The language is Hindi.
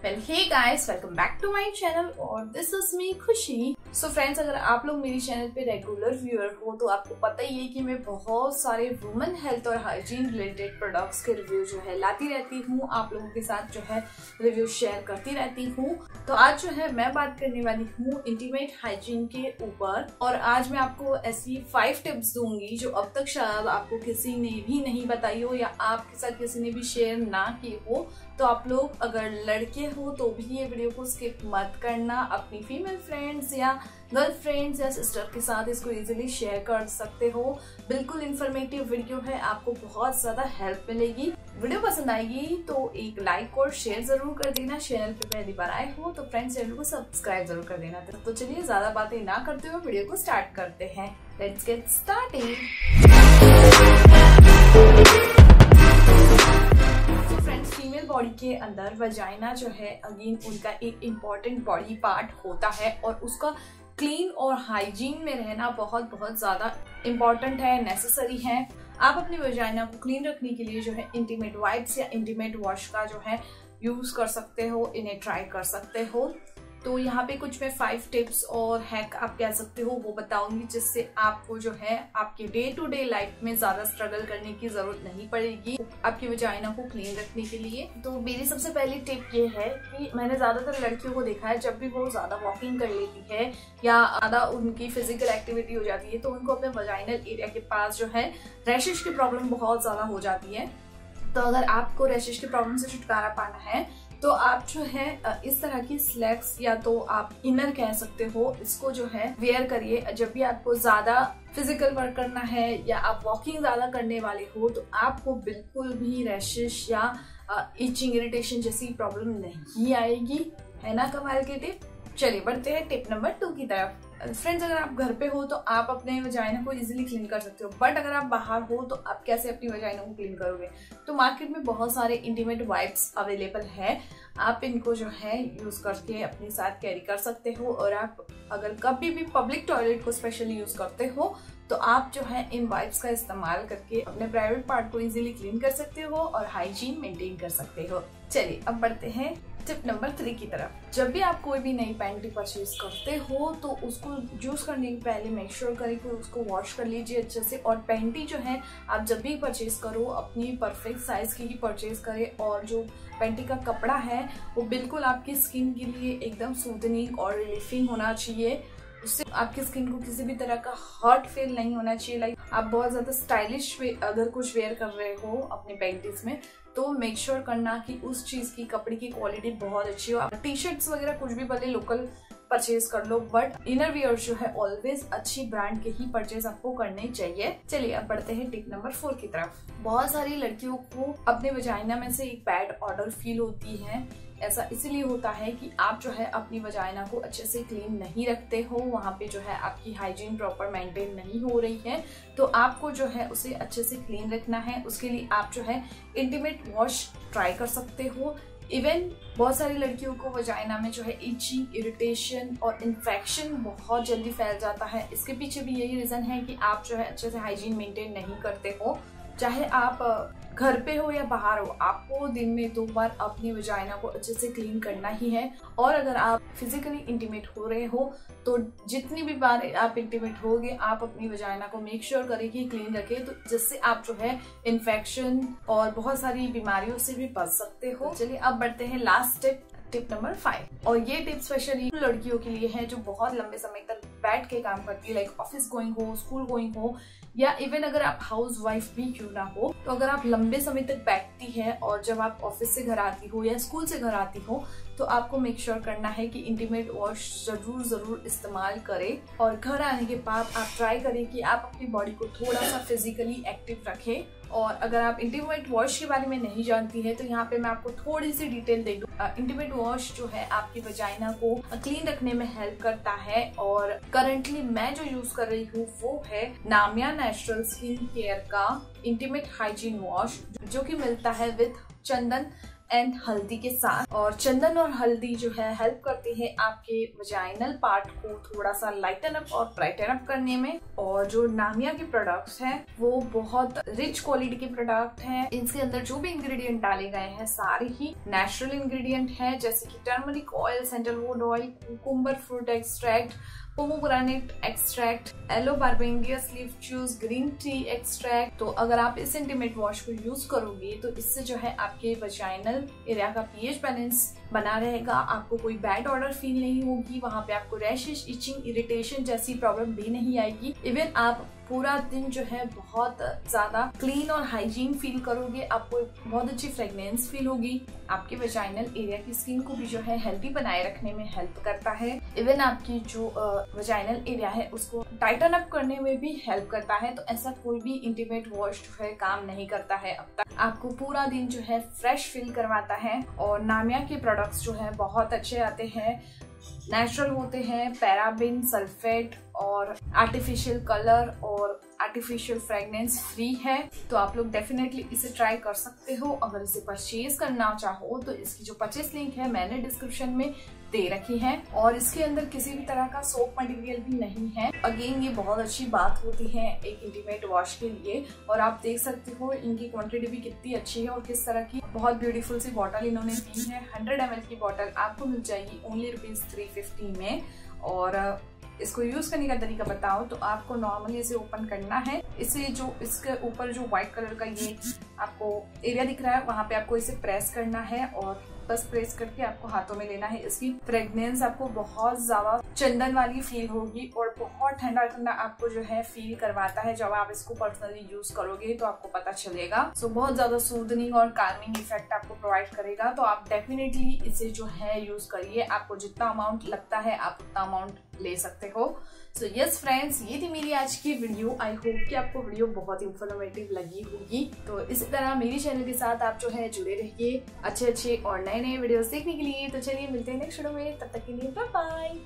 Well hey guys welcome back to my channel or this is me Khushi. So so friends अगर आप लोग मेरी चैनल पे रेगुलर व्यूअर हो तो आपको पता ही है कि मैं बहुत सारे वुमेन हेल्थ और हाइजीन रिलेटेड प्रोडक्ट्स के रिव्यू जो है लाती रहती हूँ। आप लोगों के साथ जो है रिव्यू शेयर करती रहती हूँ। तो आज जो है मैं बात करने वाली हूँ इंटीमेट हाइजीन के ऊपर। और आज मैं आपको ऐसी फाइव टिप्स दूँगी जो अब तक शायद आपको किसी ने भी नहीं बताई हो या आपके साथ किसी ने भी शेयर ना की हो। तो आप लोग अगर लड़के हो तो भी ये वीडियो को स्किप मत करना। अपनी फीमेल फ्रेंड्स या गर्ल फ्रेंड्स या सिस्टर के साथ इसको इजीली शेयर कर सकते हो। बिल्कुल इन्फॉर्मेटिव वीडियो है, आपको बहुत ज़्यादा हेल्प मिलेगी। वीडियो पसंद आएगी तो एक लाइक और शेयर ज़रूर कर देना। चैनल पे पहली बार आए हो तो फ्रेंड्स चैनल को सब्सक्राइब ज़रूर कर देना। तो चलिए ज़्यादा बातें ना करते हुए वीडियो को स्टार्ट करते हैं। लेट्स गेट स्टार्टिंग के अंदर वजाइना जो है अगेन उनका एक इंपॉर्टेंट बॉडी पार्ट होता है और उसका क्लीन और हाइजीन में रहना बहुत बहुत ज़्यादा इंपॉर्टेंट है नेसेसरी है। आप अपनी वजाइना को क्लीन रखने के लिए जो है इंटीमेट वाइप्स या इंटीमेट वॉश का जो है यूज़ कर सकते हो, इन्हें ट्राई कर सकते हो। तो यहाँ पे कुछ मैं फाइव टिप्स और हैक आप कह सकते हो, वो बताऊँगी, जिससे आपको जो है आपके डे टू डे लाइफ में ज़्यादा स्ट्रगल करने की ज़रूरत नहीं पड़ेगी, आपकी वजाइना को क्लीन रखने के लिए। तो मेरी सबसे पहली टिप ये है कि मैंने ज़्यादातर लड़कियों को देखा है, जब भी वो ज़्यादा वॉकिंग कर लेती है या आधा उनकी फ़िज़िकल एक्टिविटी हो जाती है तो उनको अपने वजाइनल एरिया के पास जो है रैशिश की प्रॉब्लम बहुत ज़्यादा हो जाती है। तो अगर आपको रैशिश की प्रॉब्लम से छुटकारा पाना है तो आप जो है इस तरह की स्लैक्स या तो आप इनर कह सकते हो, इसको जो है वेयर करिए। जब भी आपको ज़्यादा फ़िज़िकल वर्क करना है या आप वॉकिंग ज़्यादा करने वाले हो तो आपको बिल्कुल भी रैशेस या इचिंग इरिटेशन जैसी प्रॉब्लम नहीं आएगी। है ना कमाल के टिप चलिए, बढ़ते हैं टिप नंबर टू की तरफ़। फ्रेंड्स अगर आप घर पे हो तो आप अपने वजाइना को इजीली क्लीन कर सकते हो. बट अगर आप बाहर हो तो आप कैसे अपनी वजाइना को क्लीन करोगे? तो मार्केट में बहुत सारे इंटीमेट वाइप्स अवेलेबल है. आप इनको जो है यूज़ करके अपने साथ कैरी कर सकते हो और आप अगर कभी भी पब्लिक टॉयलेट को स्पेशली यूज़ करते हो तो आप जो है, इन वाइप्स का इस्तेमाल करके अपने प्राइवेट पार्ट को इजीली क्लीन कर सकते हो और हाइजीन मेंटेन कर सकते हो। चलिए, अब बढ़ते हैं टिप नंबर थ्री की तरफ़। जब भी आप कोई भी नई पैंटी परचेज करते हो तो उसको यूज़ करने के पहले मेक श्योर करें कि उसको वॉश कर लीजिए अच्छे से और पैंटी जो है, आप जब भी परचेज करो, अपनी परफेक्ट साइज़ की ही परचेज करें और जो पैंटी का कपड़ा है, वो बिल्कुल आपकी स्किन के लिए एकदम सूदनिंग और रिलीफिंग होना चाहिए। उससे आपकी स्किन को किसी भी तरह का हॉट फील नहीं होना चाहिए लाइक आप बहुत ज़्यादा स्टाइलिश अगर कुछ वेयर कर रहे हो अपने पैंटीज में तो मेक श्योर sure करना कि उस चीज़ की, कपड़े की क्वालिटी बहुत अच्छी हो। टी शर्ट्स वगैरह कुछ भी, भले लोकल परचेज कर लो बट इनर वियर जो है ऑलवेज अच्छी ब्रांड के ही परचेज आपको करने चाहिए। चलिए, अब बढ़ते हैं टिप नंबर फोर की तरफ़। बहुत सारी लड़कियों को अपने वजाइना में से एक बैड ऑर्डर फील होती है। ऐसा इसीलिए होता है कि आप जो है अपनी वजाइना को अच्छे से क्लीन नहीं रखते हो, वहाँ पे जो है आपकी हाइजीन प्रॉपर मेंटेन नहीं हो रही है। तो आपको जो है उसे अच्छे से क्लीन रखना है। उसके लिए आप जो है इंटीमेट वॉश ट्राई कर सकते हो। इवन बहुत सारी लड़कियों को वजाइना में जो है इचिंग इरिटेशन और इन्फेक्शन बहुत जल्दी फैल जाता है। इसके पीछे भी यही रीजन है कि आप जो है अच्छे से हाइजीन मेंटेन नहीं करते हो। चाहे आप घर पे हो या बाहर हो, आपको दिन में दो बार अपनी वजाइना को अच्छे से क्लीन करना ही है। और अगर आप फिजिकली इंटीमेट हो रहे हो तो जितनी भी बार आप इंटीमेट होगे, आप अपनी वजाइना को मेक श्योर करें कि क्लीन रखें तो जिससे आप जो है इन्फेक्शन और बहुत सारी बीमारियों से भी बच सकते हो। चलिए अब बढ़ते हैं last tip tip number five और ये टिप स्पेशली लड़कियों के लिए है जो बहुत लंबे समय तक बैठ के काम करती है लाइक ऑफ़िस गोइंग हो स्कूल गोइंग हो, या इवन अगर आप हाउस वाइफ भी क्यों ना हो तो अगर आप लंबे समय तक बैठती है और जब आप ऑफ़िस से घर आती हो या स्कूल से घर आती हो तो आपको मेक श्योर sure करना है कि इंटीमेट वॉश ज़रूर ज़रूर इस्तेमाल करें और घर आने के बाद आप ट्राई करें कि आप अपनी बॉडी को थोड़ा सा फिजिकली एक्टिव रखें। और अगर आप इंटीमेट वॉश के बारे में नहीं जानती है तो यहाँ पे मैं आपको थोड़ी सी डिटेल दे दूँ। इंटीमेट वॉश जो है आपकी वजाइना को क्लीन रखने में हेल्प करता है और करंटली मैं जो यूज़ कर रही हूँ, वो है नामिया नेचुरल स्किन केयर का इंटीमेट हाइजीन वॉश, जो कि मिलता है विथ चंदन एंड हल्दी के साथ और चंदन और हल्दी जो है हेल्प करती है आपके वजाइनल पार्ट को थोड़ा सा लाइटन अप और ब्राइटन अप करने में और जो नामिया के प्रोडक्ट्स हैं वो बहुत रिच क्वालिटी के प्रोडक्ट हैं इनके अंदर जो भी इंग्रेडिएंट डाले गए हैं सारे ही नेचुरल इंग्रेडिएंट हैं जैसे कि turmeric oil sandalwood oil cucumber fruit extract pomegranate extract aloe barbadensis leaf juice green tea extract तो अगर आप इस इंटीमेट वॉश को यूज़ करोगे तो इससे जो है आपके वजाइनल एरिया का पीएच बैलेंस बना रहेगा। आपको कोई बैड ऑर्डर फील नहीं होगी, वहाँ पे आपको रैशेज इचिंग इरिटेशन जैसी प्रॉब्लम भी नहीं आएगी। इवन आप पूरा दिन जो है बहुत ज़्यादा क्लीन और हाइजीन फील करोगे, आपको बहुत अच्छी फ्रेगनेंस फील होगी। आपके वेजाइनल एरिया की स्किन को भी जो है हेल्दी बनाए रखने में हेल्प करता है। इवन आपकी जो वेजाइनल एरिया है, उसको टाइटन अप करने में भी हेल्प करता है तो ऐसा कोई भी इंटीमेट वॉश जो है काम नहीं करता है अब तक। आपको पूरा दिन जो है फ्रेश फील करवाता है, और नामिया के प्रोडक्ट्स जो है, बहुत अच्छे आते हैं। नेचुरल होते हैं पैराबिन सल्फेट और आर्टिफिशियल कलर और आर्टिफिशियल फ्रेगनेंस फ्री है तो आप लोग डेफिनेटली इसे ट्राई कर सकते हो। अगर इसे परचेज करना चाहो तो इसकी जो परचेज लिंक है, मैंने डिस्क्रिप्शन में दे रखी है। और इसके अंदर किसी भी तरह का सोप मटेरियल भी नहीं है। अगेन ये बहुत अच्छी बात होती है एक इंटीमेट वॉश के लिए। और आप देख सकते हो इनकी क्वांटिटी भी कितनी अच्छी है और किस तरह की बहुत ब्यूटीफुल सी बॉटल इन्होंने दी है। हंड्रेड एम की बॉटल आपको मिल जाएगी ओनली रुपीज़ थ्री में। और इसको यूज़ करने का तरीका बताओ तो आपको नॉर्मली इसे ओपन करना है। इसे जो, इसके ऊपर जो व्हाइट कलर का ये आपको एरिया दिख रहा है, वहाँ पे आपको इसे प्रेस करना है और बस प्रेस करके आपको हाथों में लेना है। इसकी फ्रेगनेंस आपको बहुत ज़्यादा चंदन वाली फील होगी और बहुत ठंडा ठंडा आपको जो है फील करवाता है जब आप इसको पर्सनली यूज़ करोगे तो आपको पता चलेगा। सो so, बहुत ज़्यादा सूदनिंग और कार्मिंग इफ़ेक्ट आपको प्रोवाइड करेगा। तो आप डेफिनेटली इसे जो है यूज़ करिए। आपको जितना अमाउंट लगता है आप उतना अमाउंट ले सकते हो। सो यस फ्रेंड्स ये थी मेरी आज की वीडियो आई होप कि आपको वीडियो बहुत इंफॉर्मेटिव लगी होगी। तो इसी तरह मेरी चैनल के साथ आप जो है जुड़े रहिए अच्छे अच्छे और नए नए वीडियोस देखने के लिए। तो चलिए मिलते हैं नेक्स्ट वीडियो में। तब तक के लिए बाय बाय